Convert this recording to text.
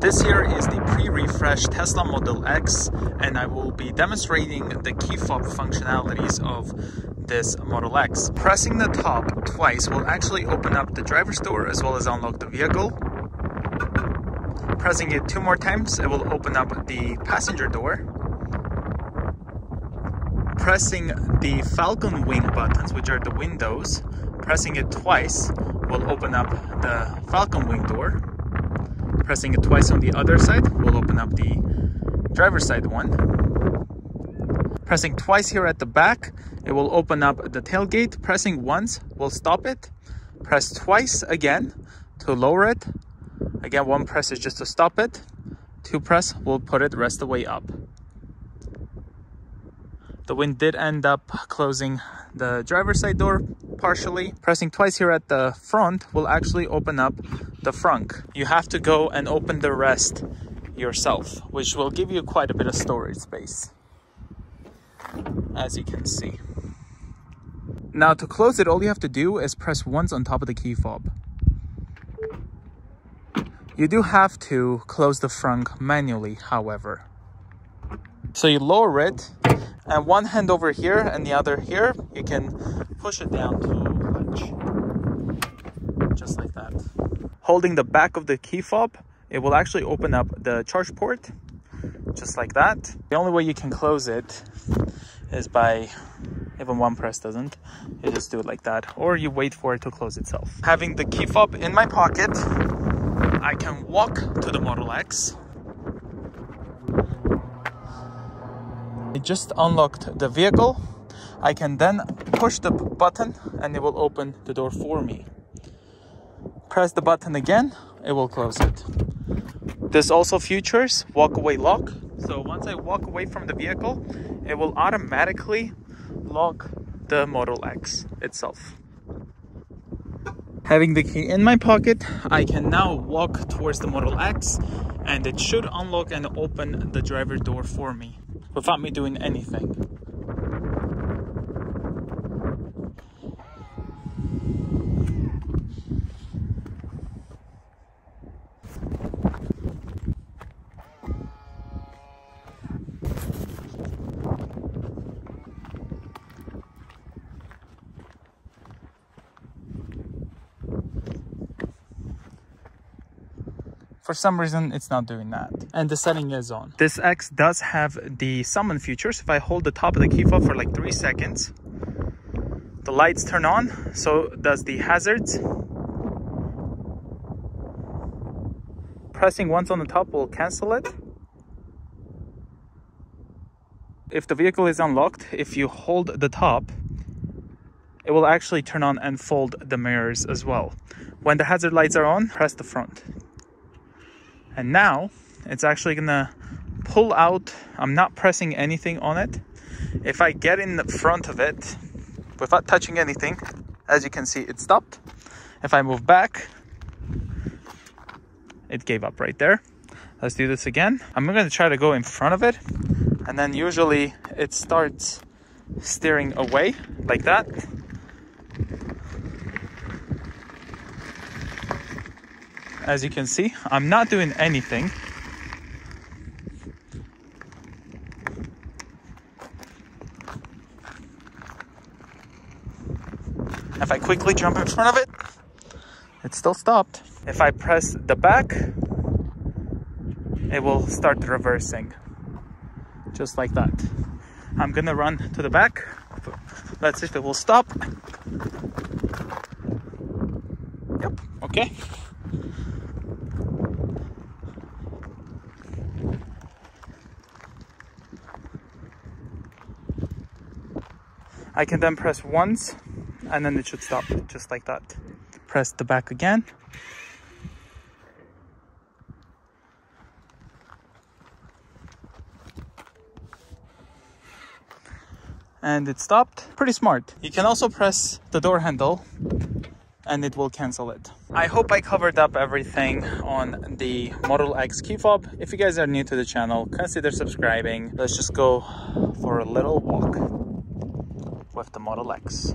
This here is the pre-refreshed Tesla Model X and I will be demonstrating the key fob functionalities of this Model X. Pressing the top twice will actually open up the driver's door as well as unlock the vehicle. Pressing it two more times, it will open up the passenger door. Pressing the Falcon Wing buttons, which are the windows, pressing it twice will open up the Falcon Wing door. Pressing it twice on the other side will open up the driver's side one. Pressing twice here at the back, it will open up the tailgate. Pressing once will stop it. Press twice again to lower it. Again, one press is just to stop it. Two press will put it rest the way up. The wind did end up closing the driver's side door partially. Pressing twice here at the front will actually open up the frunk. You have to go and open the rest yourself, which will give you quite a bit of storage space, as you can see. Now to close it, all you have to do is press once on top of the key fob. You do have to close the frunk manually, however. So you lower it and one hand over here and the other here, you can push it down to latch. Just like that. Holding the back of the key fob, it will actually open up the charge port, just like that. The only way you can close it is by, even one press doesn't, you just do it like that, or you wait for it to close itself. Having the key fob in my pocket, I can walk to the Model X I just unlocked the vehicle. I can then push the button and it will open the door for me. Press the button again, it will close it. This also features walk away lock. So once I walk away from the vehicle, it will automatically lock the Model X itself. Having the key in my pocket, I can now walk towards the Model X and it should unlock and open the driver door for me without me doing anything. For some reason, it's not doing that. And the setting is on. This X does have the summon features. If I hold the top of the key fob for like three seconds, the lights turn on. So does the hazards. Pressing once on the top will cancel it. If the vehicle is unlocked, if you hold the top, it will actually turn on and fold the mirrors as well. When the hazard lights are on, press the front. And now it's actually gonna pull out. I'm not pressing anything on it. If I get in the front of it without touching anything, as you can see, it stopped. If I move back, it gave up right there. Let's do this again. I'm gonna try to go in front of it and then usually it starts steering away like that. As you can see. I'm not doing anything. If I quickly jump in front of it, it still stopped. If I press the back, it will start reversing. Just like that. I'm gonna run to the back. Let's see if it will stop. Yep, okay. I can then press once and then it should stop just like that. Press the back again. And it stopped. Pretty smart. You can also press the door handle and it will cancel it. I hope I covered up everything on the Model X key fob. If you guys are new to the channel, consider subscribing. Let's just go for a little walk with the Model X.